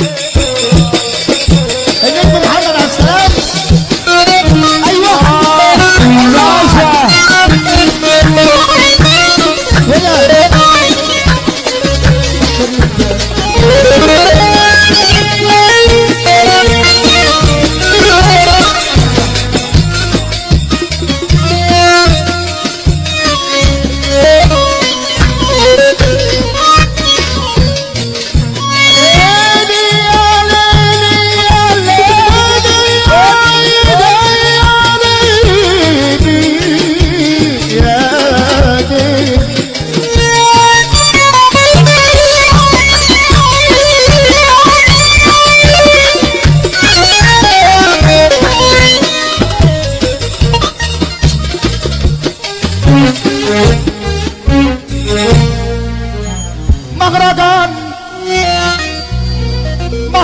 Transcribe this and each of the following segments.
Yeah.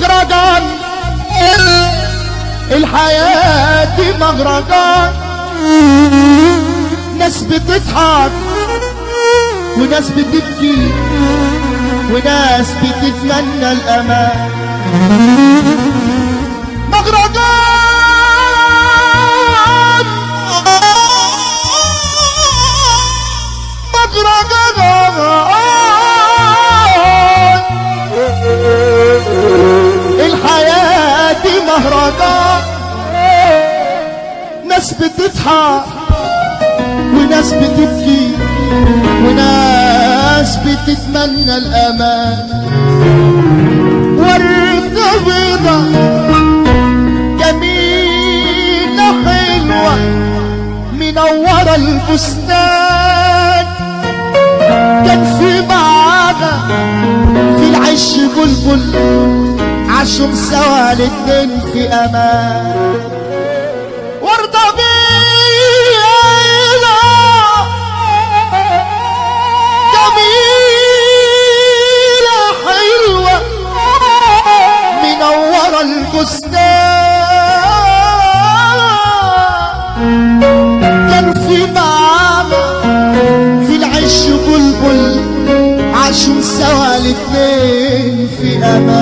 مهرجان الحياة دي مهرجان ناس بتضحك وناس بتبكي وناس بتتمنى الأمان. مهرجان. ناس بتضحك وناس بتبكي وناس بتتمنى الأمان. وردة بيضة جميلة حلوة منورة البستان. كان في معانا في العش بلبل عاشوا سوا الاتنين في أمان. وردة بيضة جميلة حلوة. منورة البستان كان في معانا في العش بلبل. عاشوا سوا الاتنين في أمان.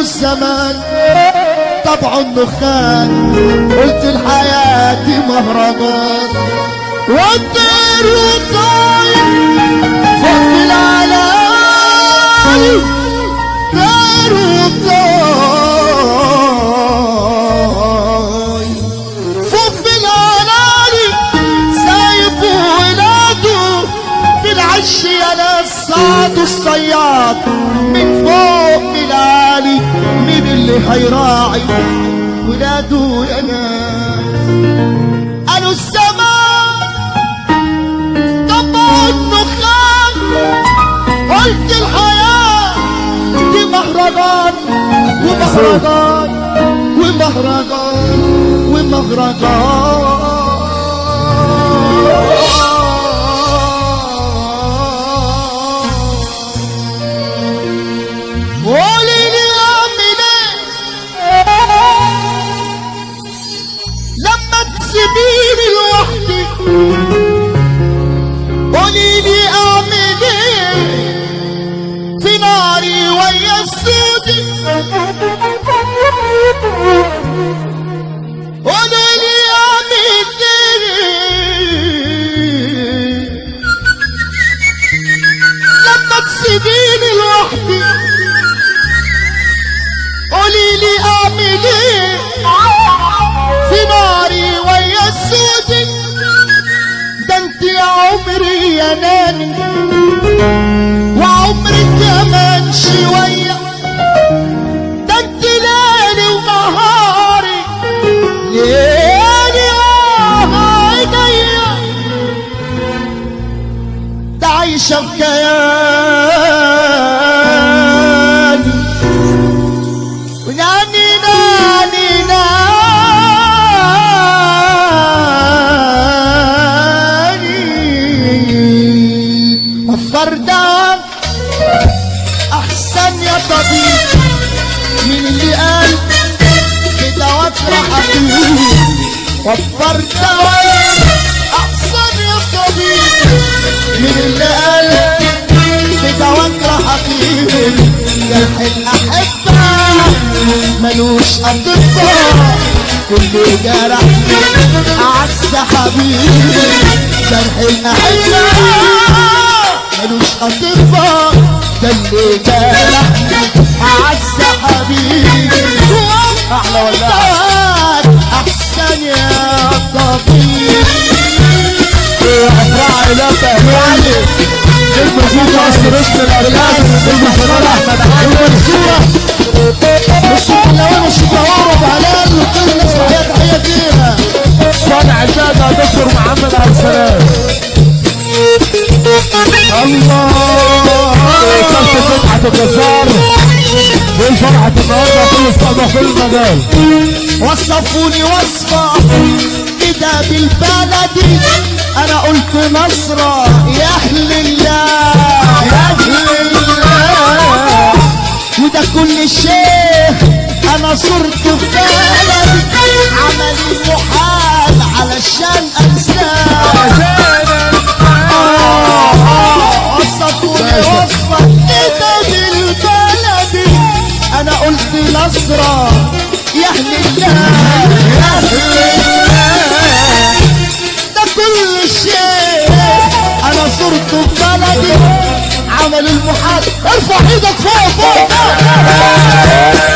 الزمان طبع الدخان قلت الحياة دي مهرجان والطير والطير فوق العلالي طير والطير صعدوا الصياد من فوق العالي مين اللي هيراعي ولاده يا ناس. قالوا السماء طبع الدخان قلت الحياة دي مهرجان ومهرجان ومهرجان ومهرجان. تسيبيني لوحدي قولي لي اعمل إيه في ناري ويا السود ده انت يا عمري يا ناني. في كياني وناني ناني ناني أحسن يا طبيب. مين اللي قال كده واطرح اطيب وفر مين اللي قال كده واطرح اطيب جرح الاحبه ملوش اطباء كل جرح اعز حبيبي جرح الاحبه ملوش اطباء ده اللي جرحني اعز حبيبي أحلى ولا احسن يا لا تهوالي المزيد مصر اسم الاركان المحترم احمد عبد بس لو أنا مش بوارب على كل الناس معايا تحيه فيها صانع المادة دكتور محمد عبد السلام الله كابتن فتحة الجزار والفرحة النهارده كل استقبل في المجال وصفوني وصفة كده بالبلدي أنا قلت نصرة يا أهل الله يا أهل الله. وده كل شيء أنا صرت في عمل المحال ارفع إيدك فوق فوق فوق.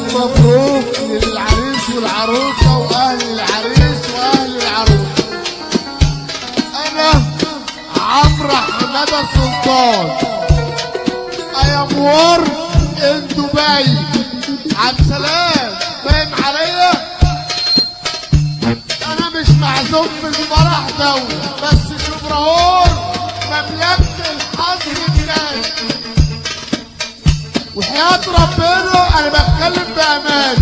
مليون مبروك للعريس والعروسة وأهل العريس وأهل العروسة. أنا عمرو حمادة سلطان. I am work in عبد السلام فاهم عليا؟ أنا مش معزوم في الفرح دوت بس شبرهور مملكة الحظر الثاني وحياة ربنا أنا بتكلم بأمان.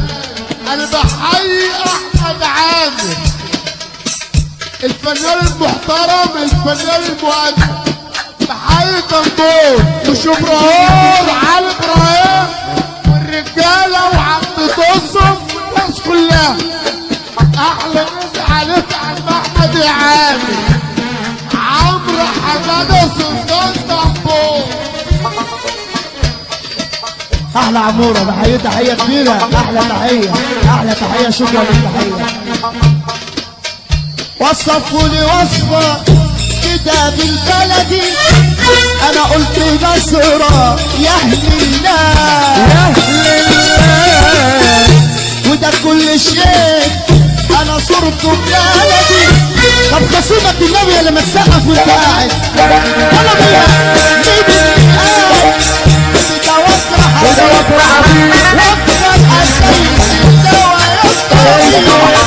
أنا بحيي احمد عامر الفنان المحترم الفنان المؤدب بحيي طنطور وشبرهور وعلي إبراهيم والرجاله وعم تصم والناس كلها. أحلى ناس عليك عم احمد يا عامر عمرو حمادة أحلى عمورة تحية تحية كبيرة. أحلى تحية أحلى تحية. شكرا للتحيه وصفوني وصفه كده بالبلدي أنا قلت نصرة يا أهل الله يا أهل الله وده كل شيء أنا صرت بلدي. طب خصومك النبي لما تسقف وانت قاعد يلا بينا Thank you.